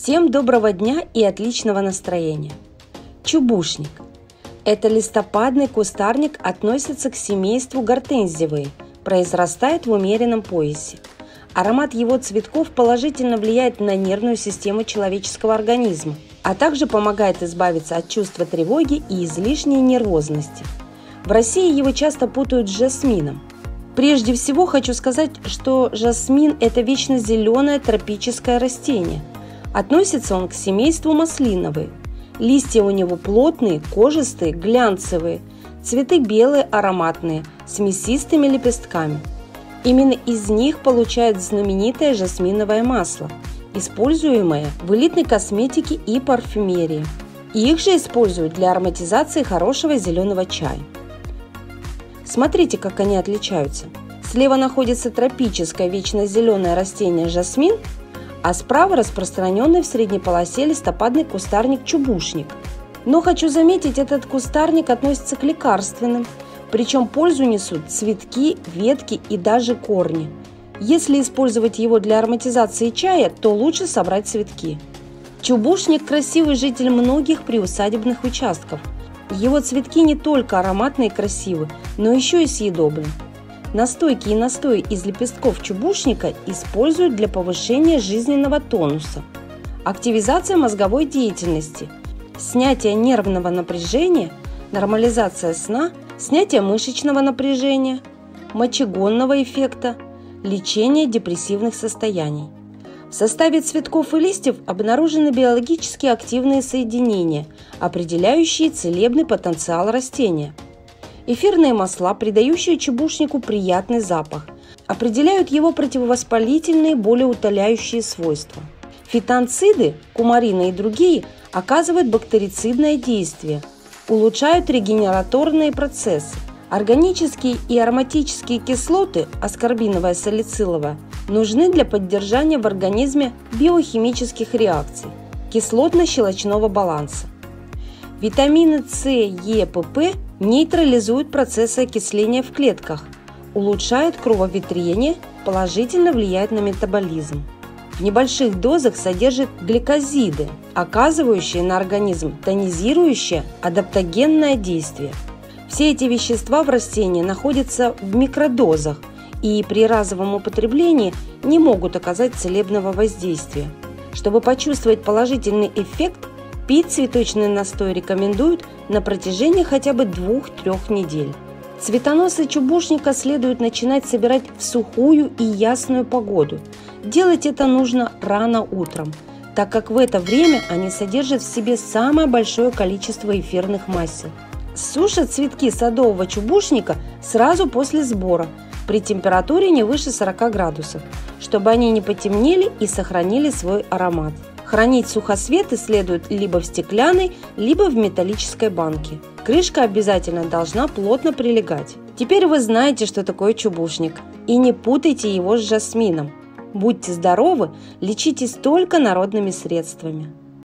Всем доброго дня и отличного настроения! Чубушник – это листопадный кустарник, относится к семейству гортензиевые, произрастает в умеренном поясе. Аромат его цветков положительно влияет на нервную систему человеческого организма, а также помогает избавиться от чувства тревоги и излишней нервозности. В России его часто путают с жасмином. Прежде всего хочу сказать, что жасмин – это вечно зеленое тропическое растение – Относится он к семейству маслиновые. Листья у него плотные, кожистые, глянцевые. Цветы белые, ароматные, с мясистыми лепестками. Именно из них получают знаменитое жасминовое масло, используемое в элитной косметике и парфюмерии. Их же используют для ароматизации хорошего зеленого чая. Смотрите, как они отличаются. Слева находится тропическое вечно зеленое растение жасмин – а справа распространенный в средней полосе листопадный кустарник-чубушник. Но хочу заметить, этот кустарник относится к лекарственным, причем пользу несут цветки, ветки и даже корни. Если использовать его для ароматизации чая, то лучше собрать цветки. Чубушник – красивый житель многих приусадебных участков. Его цветки не только ароматные и красивы, но еще и съедобны. Настойки и настои из лепестков чубушника используют для повышения жизненного тонуса, активизация мозговой деятельности, снятие нервного напряжения, нормализация сна, снятие мышечного напряжения, мочегонного эффекта, лечение депрессивных состояний. В составе цветков и листьев обнаружены биологически активные соединения, определяющие целебный потенциал растения – Эфирные масла, придающие чебушнику приятный запах, определяют его противовоспалительные, болеутоляющие свойства. Фитонциды, кумарины и другие оказывают бактерицидное действие, улучшают регенераторные процессы. Органические и ароматические кислоты, аскорбиновая, салициловая, нужны для поддержания в организме биохимических реакций, кислотно-щелочного баланса. Витамины С, Е, ПП нейтрализуют процессы окисления в клетках, улучшают крововетрение, положительно влияют на метаболизм. В небольших дозах содержит гликозиды, оказывающие на организм тонизирующее адаптогенное действие. Все эти вещества в растении находятся в микродозах и при разовом употреблении не могут оказать целебного воздействия. Чтобы почувствовать положительный эффект, Пить цветочный настой рекомендуют на протяжении хотя бы 2-3 недель. Цветоносы чубушника следует начинать собирать в сухую и ясную погоду. Делать это нужно рано утром, так как в это время они содержат в себе самое большое количество эфирных масел. Сушат цветки садового чубушника сразу после сбора при температуре не выше 40 градусов, чтобы они не потемнели и сохранили свой аромат. Хранить сухосветы следует либо в стеклянной, либо в металлической банке. Крышка обязательно должна плотно прилегать. Теперь вы знаете, что такое чубушник. И не путайте его с жасмином. Будьте здоровы, лечитесь только народными средствами.